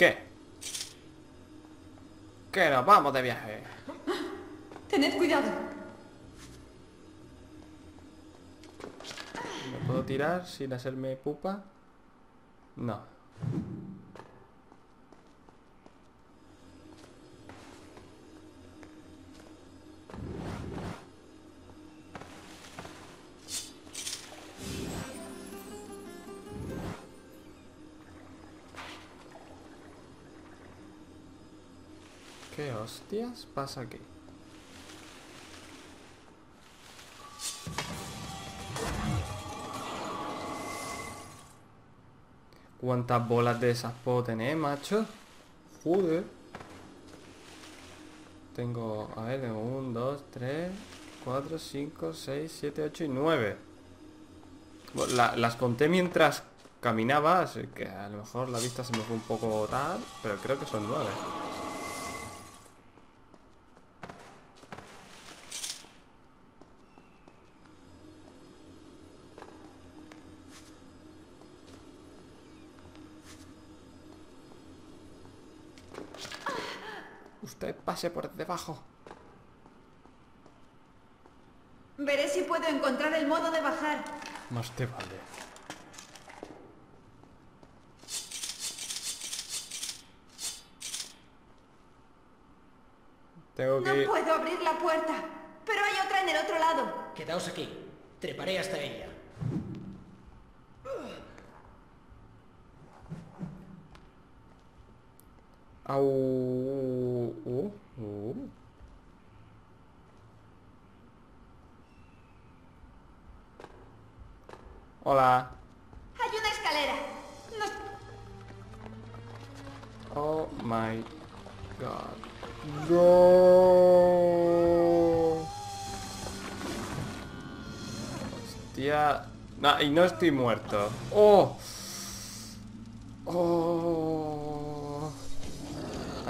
¿Qué? Que nos vamos de viaje. Tened cuidado. ¿Me puedo tirar sin hacerme pupa? No. ¿Qué hostias pasa aquí? ¿Cuántas bolas de esas puedo tener, macho? Joder. Tengo, a ver, tengo 1, 2, 3, 4, 5, 6, 7, 8 y 9. las conté mientras caminaba, así que a lo mejor la vista se me fue un poco tal, pero creo que son 9. Usted pase por debajo. Veré si puedo encontrar el modo de bajar. Más te vale. Tengo que... No puedo abrir la puerta, pero hay otra en el otro lado. Quedaos aquí. Treparé hasta ella. Au. Uh, uh. Hola. Hay una escalera. Nos... Oh my god. No. Hostia. No, y no estoy muerto. Oh. Oh.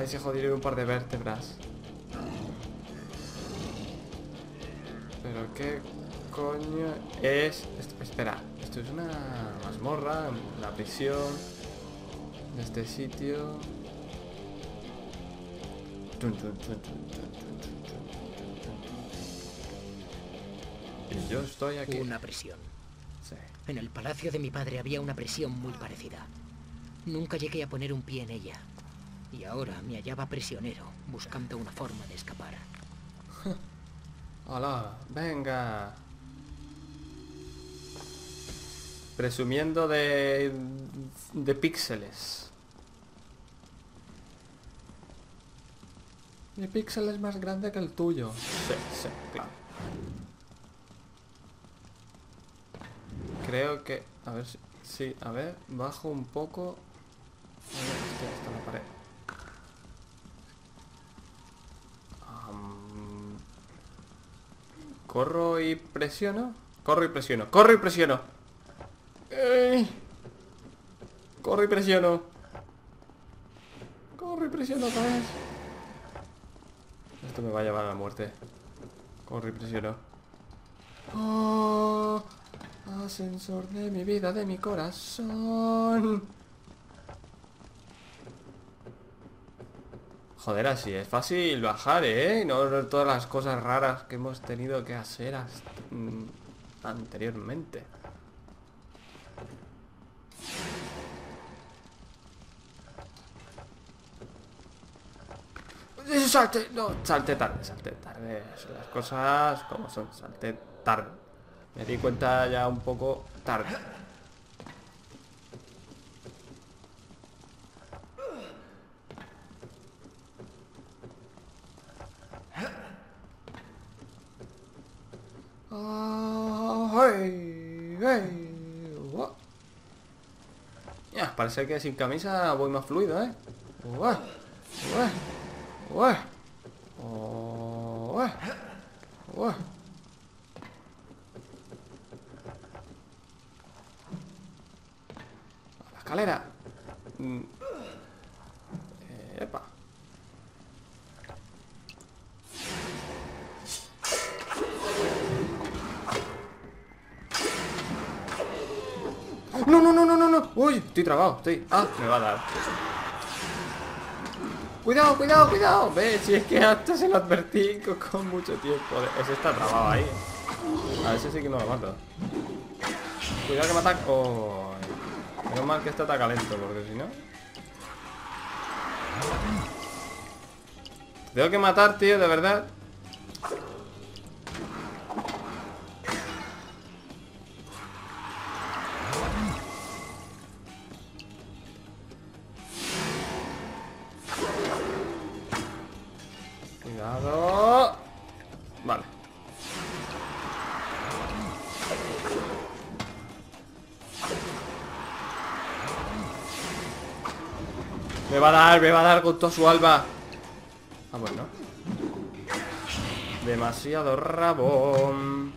Ahí se jodieron un par de vértebras. Pero qué coño es... Espera, esto es una mazmorra, una prisión de este sitio. Y yo estoy aquí. Una prisión. En el palacio de mi padre había una prisión muy parecida. Nunca llegué a poner un pie en ella. Y ahora me hallaba prisionero, buscando una forma de escapar. Hola, venga. Presumiendo de, de píxeles. Mi píxel es más grande que el tuyo. Sí, sí, claro. Creo que... A ver si... Sí, a ver, bajo un poco... A ver, hostia, está la pared. Corro y presiono. Corro y presiono. Corro y presiono. Corro y presiono. Corro y presiono otra vez. Esto me va a llevar a la muerte. Corro y presiono. Oh, ascensor de mi vida, de mi corazón. Joder, así es fácil bajar, ¿eh? No todas las cosas raras que hemos tenido que hacer mm, anteriormente. Eh, Salte, no, salte tarde, salte tarde. Las cosas como son, salte tarde. Me di cuenta ya un poco tarde. Ya, parece que sin camisa voy más fluido, ¿eh? Uy, estoy trabado, estoy. Ah, me va a dar. Cuidado, cuidado, cuidado. Ve, si es que hasta se lo advertí con, con mucho tiempo. Ese está trabado ahí. A ese sí que no lo mato. Cuidado que me ataca. Oh, menos mal que este ataca lento, porque si no. Te tengo que matar, tío, de verdad. Vale. Me va a dar, me va a dar con toda su alba. Ah, bueno. Demasiado rabón.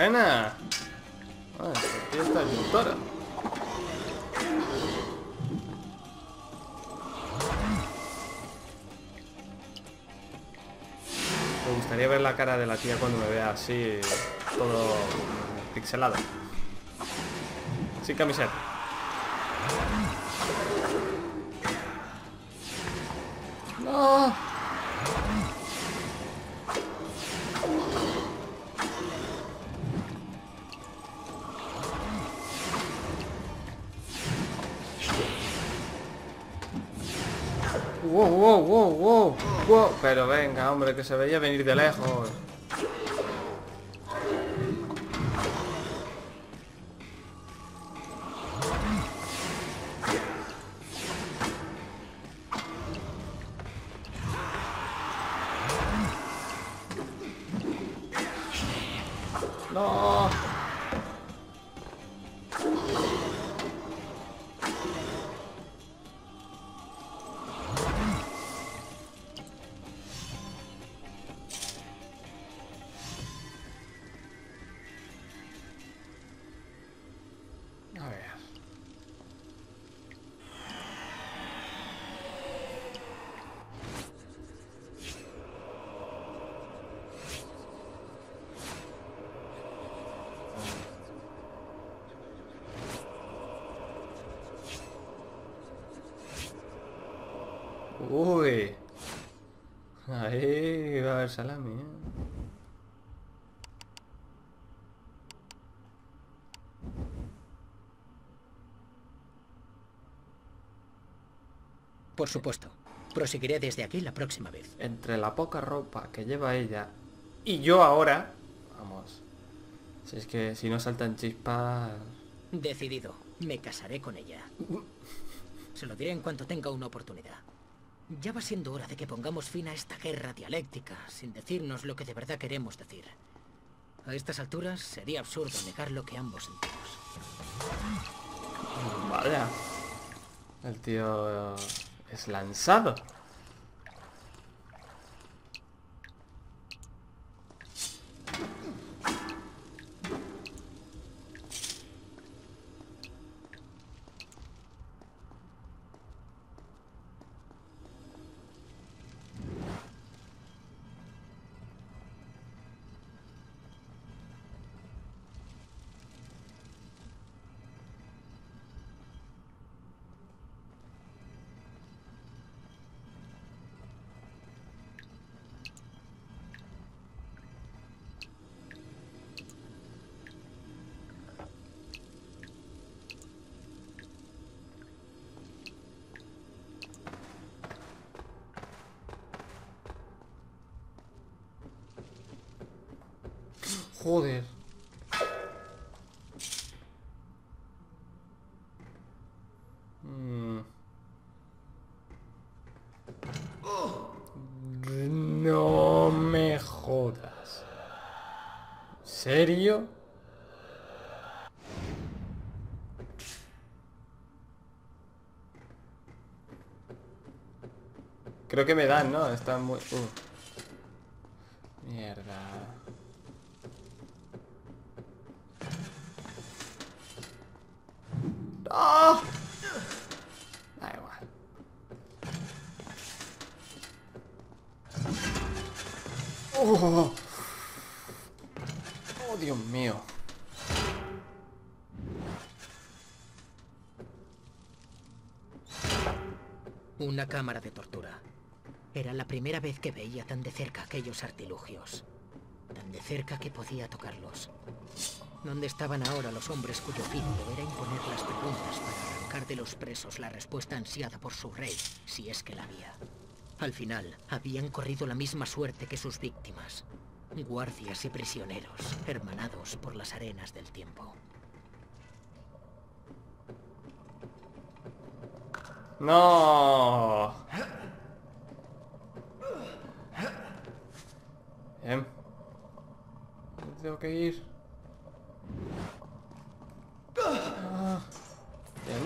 Buena. Ah, tío está toro. Me gustaría ver la cara de la tía cuando me vea así, todo pixelado. Sin camiseta. No. Pero venga, hombre, que se veía venir de lejos. Uy. Ahí va a haber salami, ¿eh? Por supuesto. Proseguiré desde aquí la próxima vez. entre la poca ropa que lleva ella y yo ahora, vamos, si es que si no saltan chispas, Decidido. Me casaré con ella. Se lo diré en cuanto tenga una oportunidad. Ya va siendo hora de que pongamos fin a esta guerra dialéctica, sin decirnos lo que de verdad queremos decir. A estas alturas sería absurdo negar lo que ambos sentimos. vaya, el tío es lanzado. Joder. Mm. No me jodas. ¿Serio? Creo que me dan, ¿no? Están muy... uh. Oh, oh Dios mío. Una cámara de tortura. Era la primera vez que veía tan de cerca aquellos artilugios. Tan de cerca que podía tocarlos. ¿Dónde estaban ahora los hombres cuyo fin era imponer las preguntas para arrancar de los presos la respuesta ansiada por su rey, si es que la había? Al final, habían corrido la misma suerte que sus víctimas. Guardias y prisioneros, hermanados por las arenas del tiempo. No. Bien. Tengo que ir. Ah, Bien.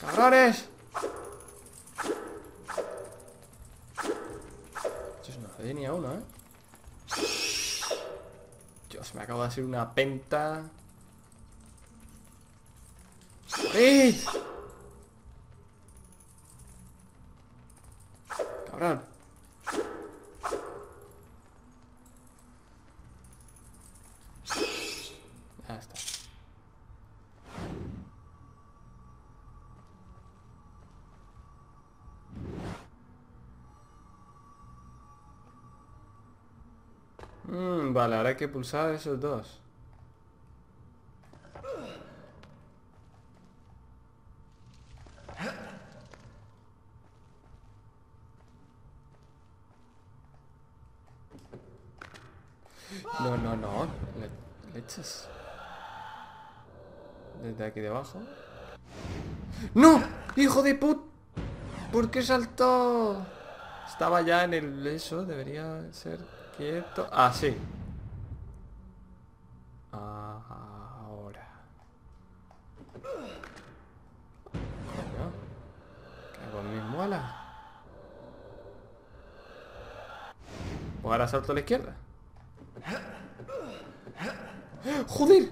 ¡Cabrones! Dios, no me ni a uno, ¿eh? De hacer una penta. ¡Corrid! Cabrón. Vale, ahora hay que pulsar esos dos. No, no, no. Le, leches. Desde aquí debajo. ¡No! ¡Hijo de put! ¿Por qué saltó? Estaba ya en el eso, debería ser quieto. Ah, sí. Ahora. Coño. ¿Qué hago en mis muelas? Pues ahora salto a la izquierda. ¡Joder!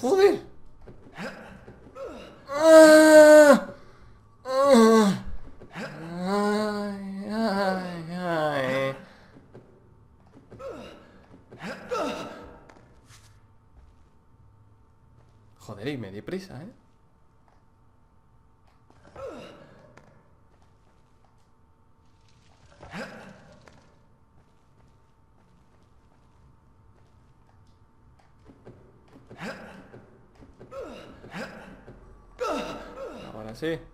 ¡Joder! Joder, y me di prisa, ¿eh? Ahora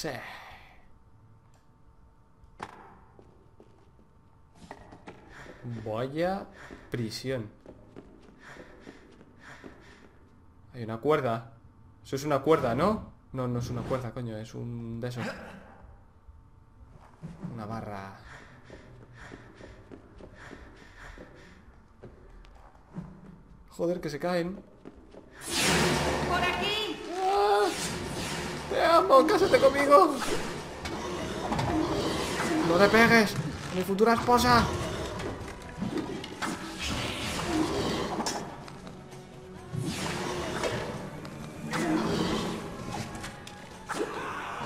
Sí. Vaya prisión. Hay una cuerda. Eso es una cuerda, ¿no? No, no es una cuerda, coño, es un de esos. Una barra. Joder, que se caen. ¡Por aquí! ¡Te amo! ¡Cásate conmigo! ¡No te pegues! ¡Mi futura esposa!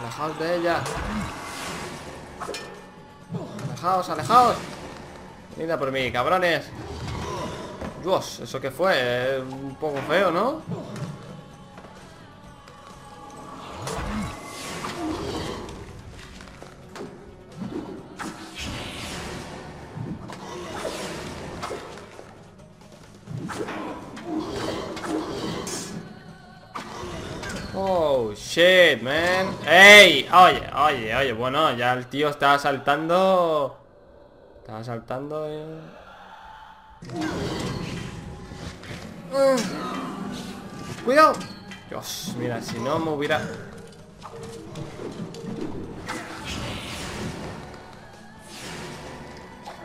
Alejaos de ella. Alejaos, alejaos. Venid a por mí, cabrones. Dios, ¿eso qué fue? Eh, Un poco feo, ¿no? Oye, oye, oye. Bueno, ya el tío está saltando. Estaba saltando. eh. Cuidado. Dios, mira, si no me hubiera...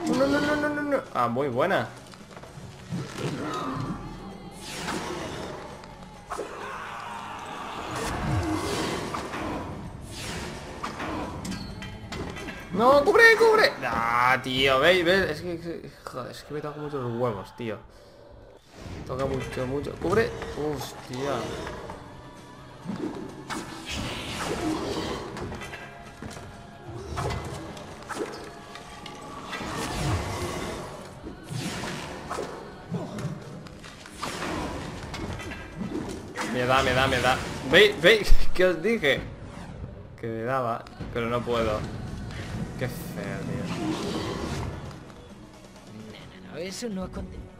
No, no, no, no, no, no. Ah, muy buena. No, cubre, cubre. Ah, tío, veis, veis. Es que, es que me toca mucho los huevos, tío. Toca mucho, mucho. Cubre. Hostia. Me da, me da, me da. ¿Veis? ¿Veis? ¿Qué os dije? Que me daba, pero no puedo. Qué feo, tío. No, no, no, eso no acontece. Ayudadme.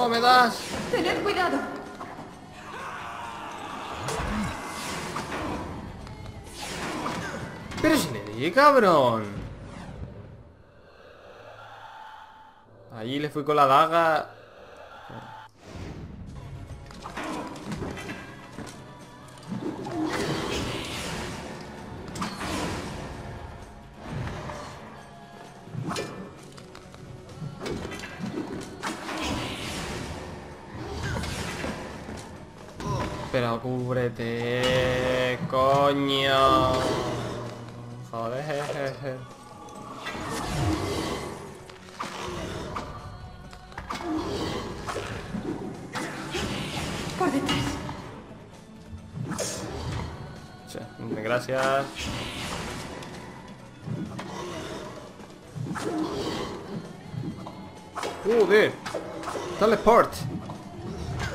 No, me das. Tened cuidado. Pero si le di, cabrón. Allí le fui con la daga. Pero cúbrete, coño. Joder. Por detrás. Sí, Gracias. Joder. Teleport.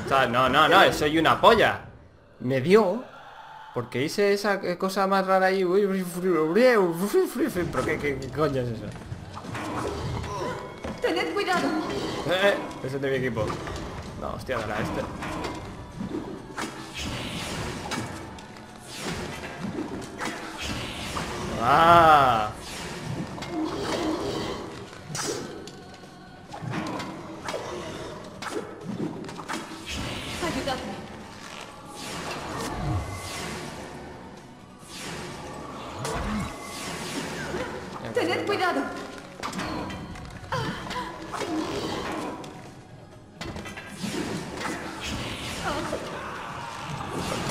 O sea, no, no, no, soy una polla. Me dio. Porque hice esa eh, cosa más rara ahí. Pero qué, qué, qué coño es eso. Tened cuidado. Eh, eh, ese es de mi equipo. No, hostia, a este. Ah.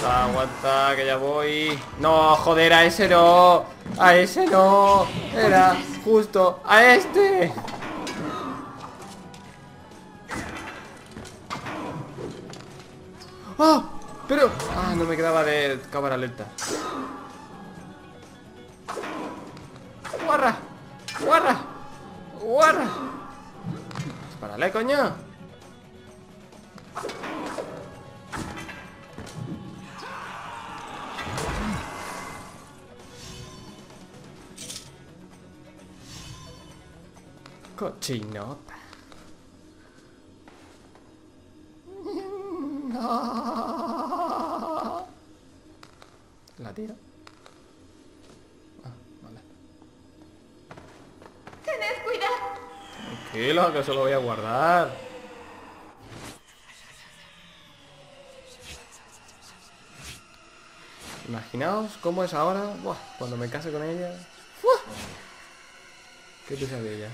Aguanta, que ya voy. No, joder, a ese no. A ese no. Era justo a este. ¡Ah! Pero... Ah, no me quedaba de cámara lenta. ¡Guarra! ¡Guarra! ¡Guarra! ¡Dispárale, coño! Cochinota. No. La tiro. Ah, vale. Tened cuidado. Tranquilo, que eso lo voy a guardar. Imaginaos cómo es ahora, buah, cuando me case con ella. Qué pesadilla.